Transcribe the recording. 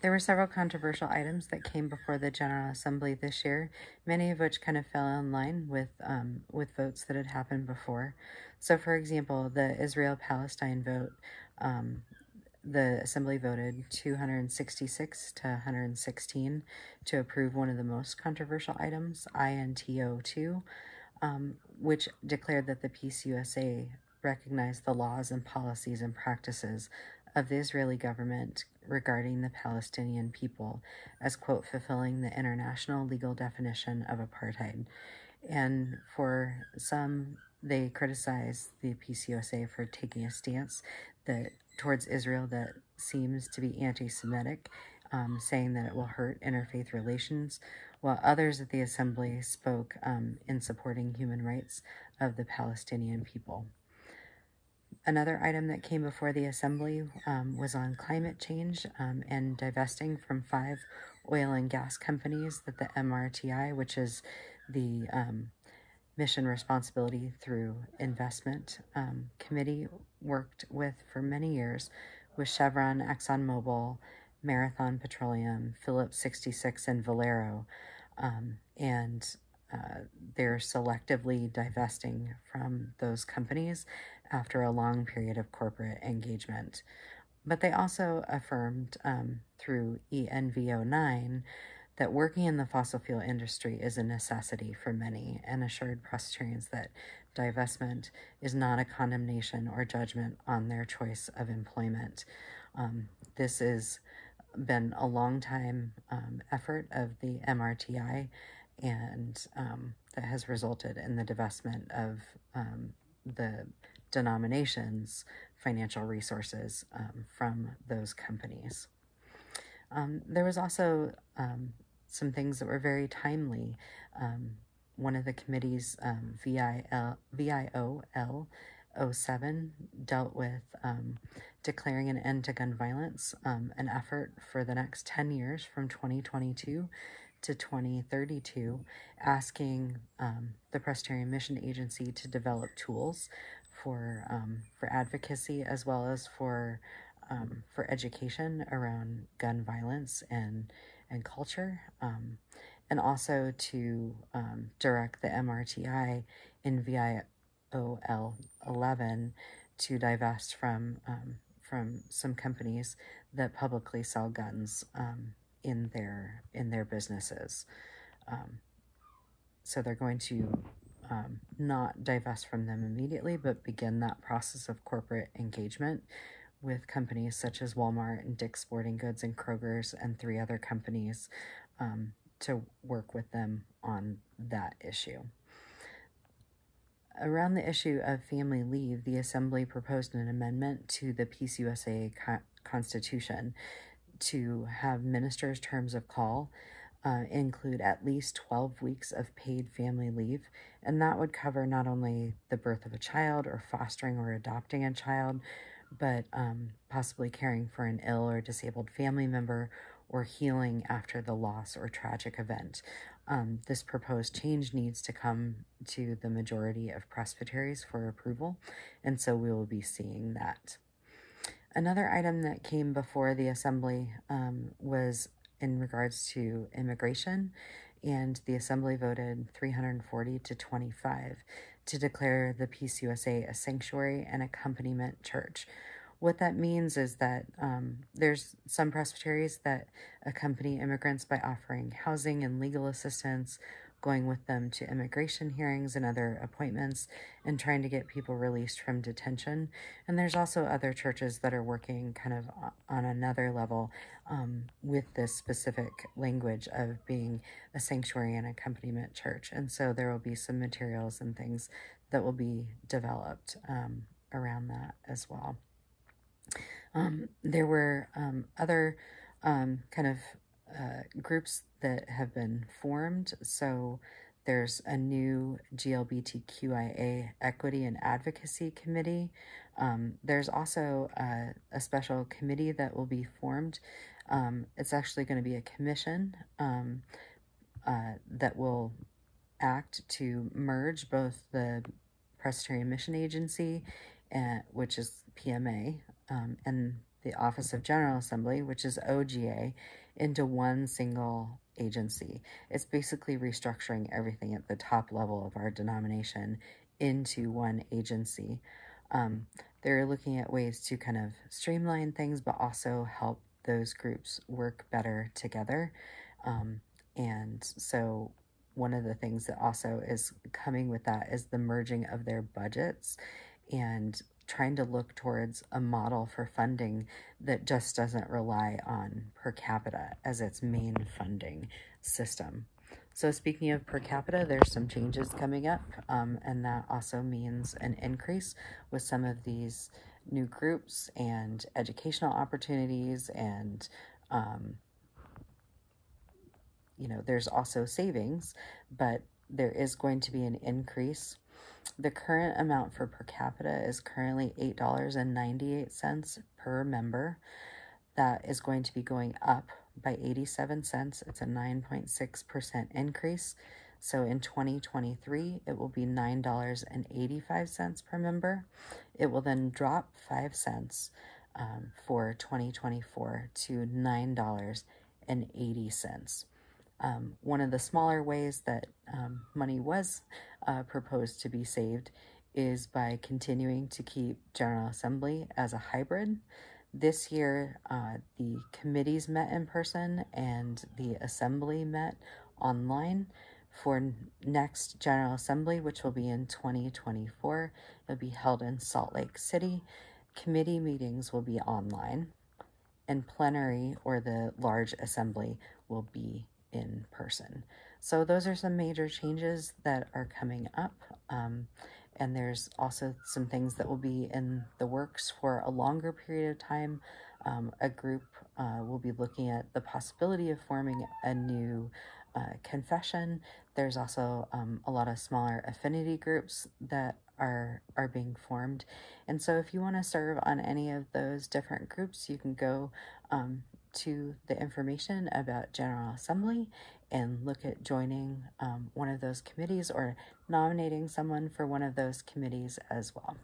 There were several controversial items that came before the General Assembly this year, many of which kind of fell in line with um, with votes that had happened before. So, for example, the Israel-Palestine vote, um, the Assembly voted 266 to 116 to approve one of the most controversial items, INTO 2, um, which declared that the PCUSA recognized the laws and policies and practices of the Israeli government regarding the Palestinian people as, quote, fulfilling the international legal definition of apartheid. And for some, they criticize the PCUSA for taking a stance that towards Israel that seems to be anti-Semitic, um, saying that it will hurt interfaith relations, while others at the assembly spoke um, in supporting human rights of the Palestinian people. Another item that came before the Assembly um, was on climate change um, and divesting from five oil and gas companies that the MRTI, which is the um, Mission Responsibility Through Investment um, Committee, worked with for many years with Chevron, ExxonMobil, Marathon Petroleum, Phillips 66, and Valero. Um, and uh, they're selectively divesting from those companies after a long period of corporate engagement. But they also affirmed um, through ENVO 9 that working in the fossil fuel industry is a necessity for many and assured Presbyterians that divestment is not a condemnation or judgment on their choice of employment. Um, this has been a long time um, effort of the MRTI and um, that has resulted in the divestment of um, the denominations' financial resources um, from those companies. Um, there was also um, some things that were very timely. Um, one of the committees, um, VIOL 07, dealt with declaring an end to gun violence, an effort for the next 10 years from 2022 to 2032, asking um, the Presbyterian Mission Agency to develop tools for um, for advocacy as well as for um, for education around gun violence and and culture, um, and also to um, direct the MRTI in VIOL 11 to divest from um, from some companies that publicly sell guns um, in their in their businesses. so they're going to um, not divest from them immediately, but begin that process of corporate engagement with companies such as Walmart and Dick's Sporting Goods and Kroger's and three other companies um, to work with them on that issue. Around the issue of family leave, the Assembly proposed an amendment to the PCUSA co Constitution to have ministers' terms of call uh, include at least 12 weeks of paid family leave, and that would cover not only the birth of a child or fostering or adopting a child, but um, possibly caring for an ill or disabled family member or healing after the loss or tragic event. Um, this proposed change needs to come to the majority of presbyteries for approval, and so we will be seeing that. Another item that came before the assembly um, was in regards to immigration, and the Assembly voted 340 to 25 to declare the PCUSA a sanctuary and accompaniment church. What that means is that um, there's some presbyteries that accompany immigrants by offering housing and legal assistance, going with them to immigration hearings and other appointments and trying to get people released from detention. And there's also other churches that are working kind of on another level um, with this specific language of being a sanctuary and accompaniment church. And so there will be some materials and things that will be developed um, around that as well. Um, there were um, other um, kind of uh, groups that have been formed. So there's a new GLBTQIA Equity and Advocacy Committee. Um, there's also a, a, special committee that will be formed. Um, it's actually going to be a commission um, uh, that will act to merge both the Presbyterian Mission Agency, uh, which is PMA, um, and the Office of General Assembly, which is OGA, into one single agency. It's basically restructuring everything at the top level of our denomination into one agency. Um, they're looking at ways to kind of streamline things, but also help those groups work better together. Um, and so, one of the things that also is coming with that is the merging of their budgets and trying to look towards a model for funding that just doesn't rely on per capita as its main funding system. So, speaking of per capita, there's some changes coming up, um, and that also means an increase with some of these new groups and educational opportunities and um, you know there's also savings but there is going to be an increase the current amount for per capita is currently $8.98 per member. That is going to be going up by 87 cents. It's a 9.6% increase. So in 2023, it will be $9.85 per member. It will then drop 5 cents um, for 2024 to $9.80. Um, one of the smaller ways that um, money was uh, proposed to be saved is by continuing to keep General Assembly as a hybrid. This year, uh, the committees met in person and the Assembly met online. For next General Assembly, which will be in 2024, it'll be held in Salt Lake City. Committee meetings will be online, and plenary or the large assembly will be in person. So those are some major changes that are coming up. Um, and there's also some things that will be in the works for a longer period of time. Um, a group uh, will be looking at the possibility of forming a new uh, confession. There's also um, a lot of smaller affinity groups that are are being formed, and so if you want to serve on any of those different groups, you can go um, to the information about General Assembly and look at joining um, one of those committees or nominating someone for one of those committees as well.